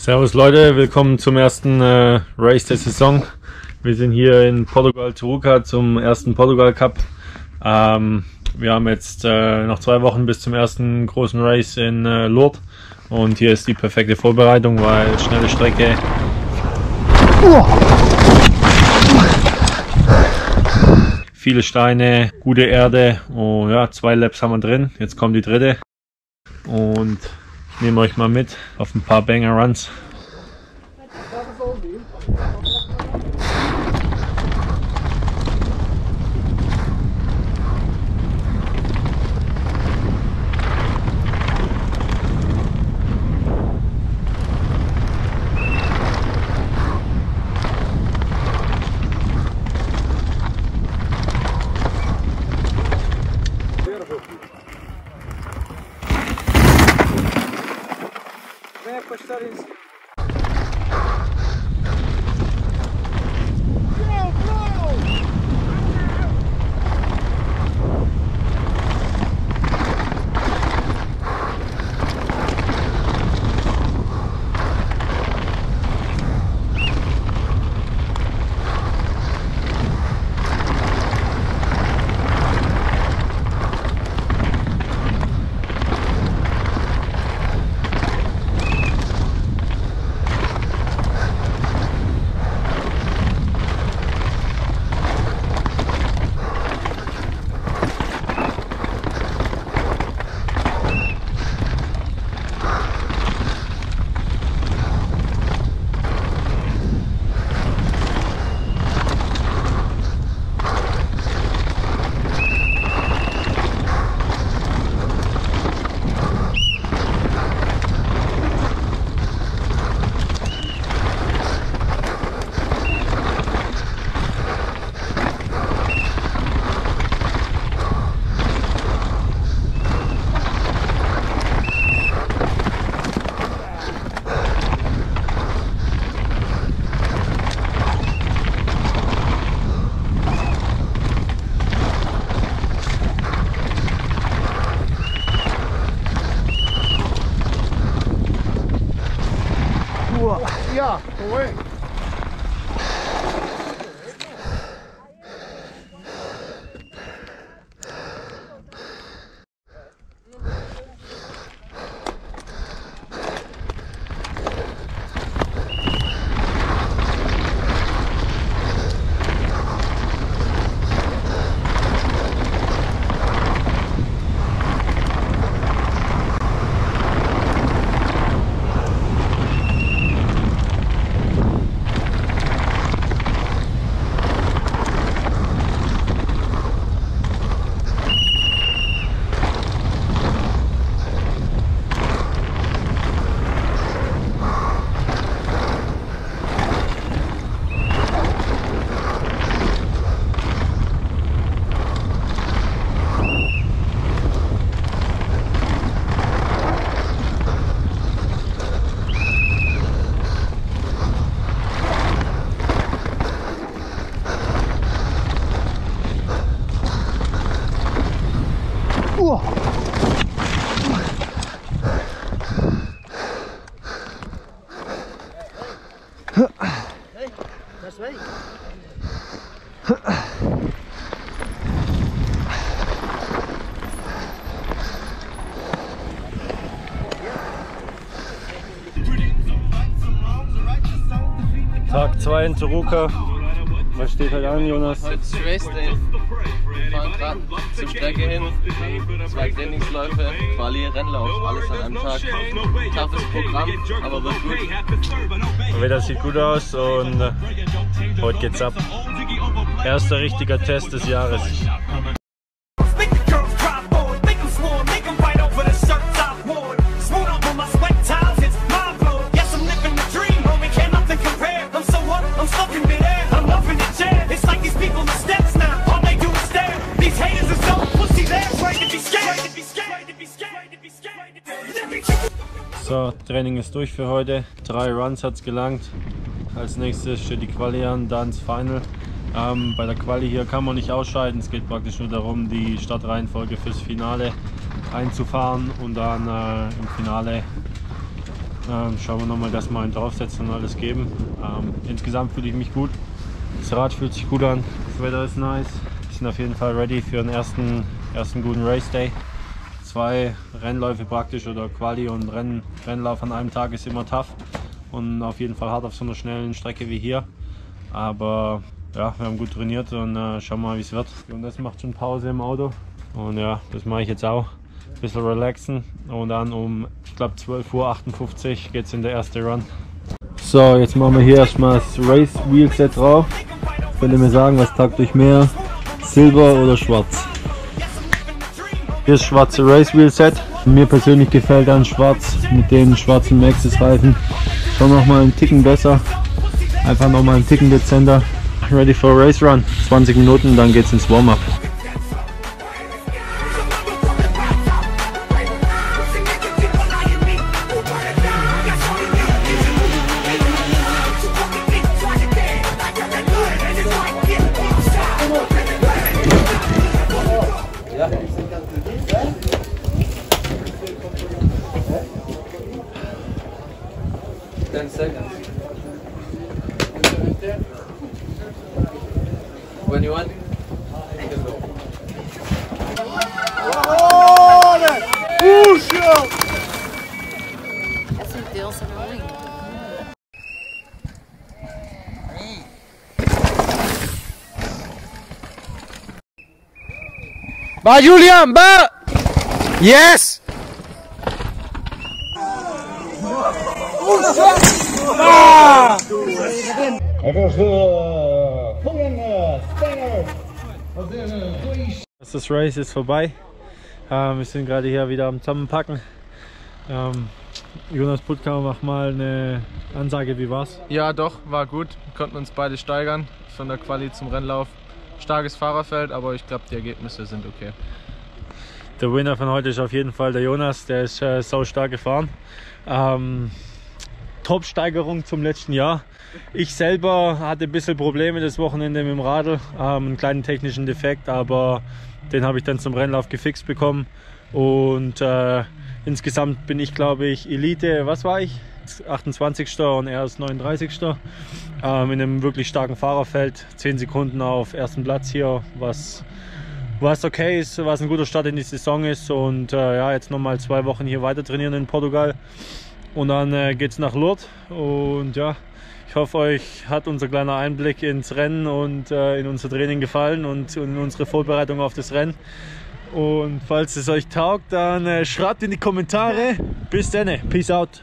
Servus Leute, willkommen zum ersten äh, Race der Saison. Wir sind hier in Portugal Turuca zum ersten Portugal Cup. Ähm, wir haben jetzt äh, noch zwei Wochen bis zum ersten großen Race in äh, Lourdes und hier ist die perfekte Vorbereitung, weil schnelle Strecke. Viele Steine, gute Erde. Oh ja, zwei Laps haben wir drin. Jetzt kommt die dritte. Und ich nehme euch mal mit auf ein paar Banger Runs. né? postar isso Ja, away. Tag 2 in Turuca. Was steht heute an, Jonas? Jetzt Race Day. Wir fahren gerade zur Strecke hin. Zwei Trainingsläufe, Quali, Rennlauf, alles an einem Tag. Toughes Programm, aber wird gut. Das Wetter sieht gut aus und äh, heute geht's ab. Erster richtiger Test des Jahres. Training ist durch für heute. Drei Runs hat's gelangt. Als nächstes steht die Quali an, dann das Final. Ähm, bei der Quali hier kann man nicht ausscheiden. Es geht praktisch nur darum, die Startreihenfolge fürs Finale einzufahren und dann äh, im Finale Ähm, schauen wir nochmal, dass wir einen draufsetzen und alles geben. Ähm, insgesamt fühle ich mich gut. Das Rad fühlt sich gut an. Das Wetter ist nice. Wir sind auf jeden Fall ready für den ersten, ersten guten Race Day. Zwei Rennläufe praktisch oder Quali und Renn, Rennlauf an einem Tag ist immer tough. Und auf jeden Fall hart auf so einer schnellen Strecke wie hier. Aber ja, wir haben gut trainiert und äh, schauen mal, wie es wird. Und das macht schon Pause im Auto. Und ja, das mache ich jetzt auch. Ein bisschen relaxen und dann um, ich glaube 12.58 Uhr geht es in der erste Run. So, jetzt machen wir hier erstmal das Race Wheel Set drauf. Könnt ihr mir sagen, was tagt euch mehr? Silber oder schwarz? Hier ist schwarze Race Wheel Set. Mir persönlich gefällt dann schwarz mit den schwarzen Maxxis Reifen. Schon noch mal einen Ticken besser. Einfach noch mal einen Ticken dezenter. Ready for Race Run. 20 Minuten, dann geht's ins Warm-up. seconds. When you want, you meu Julian! Bye! Yes! Das Race ist vorbei. Ähm, wir sind gerade hier wieder am Zusammenpacken. Ähm, Jonas Puttkammer, mach mal eine Ansage, wie war's? Ja, doch, war gut. Wir konnten uns beide steigern, von der Quali zum Rennlauf. Starkes Fahrerfeld, aber ich glaube, die Ergebnisse sind okay. Der Winner von heute ist auf jeden Fall der Jonas, der ist äh, sau stark gefahren. Ähm, Top-Steigerung zum letzten Jahr. Ich selber hatte ein bisschen Probleme das Wochenende mit dem Radl, ähm, einen kleinen technischen Defekt, aber den habe ich dann zum Rennlauf gefixt bekommen. Und äh, insgesamt bin ich, glaube ich, Elite, was war ich? 28. und er ist 39. Ähm, in einem wirklich starken Fahrerfeld. 10 Sekunden auf ersten Platz hier, was was okay ist, was ein guter Start in die Saison ist. Und äh, ja, jetzt nochmal zwei Wochen hier weiter trainieren in Portugal. Und dann äh, geht es nach Lourdes. Und ja, ich hoffe, euch hat unser kleiner Einblick ins Rennen und äh, in unser Training gefallen und in unsere Vorbereitung auf das Rennen. Und falls es euch taugt, dann äh, schreibt in die Kommentare. Bis dann. Peace out.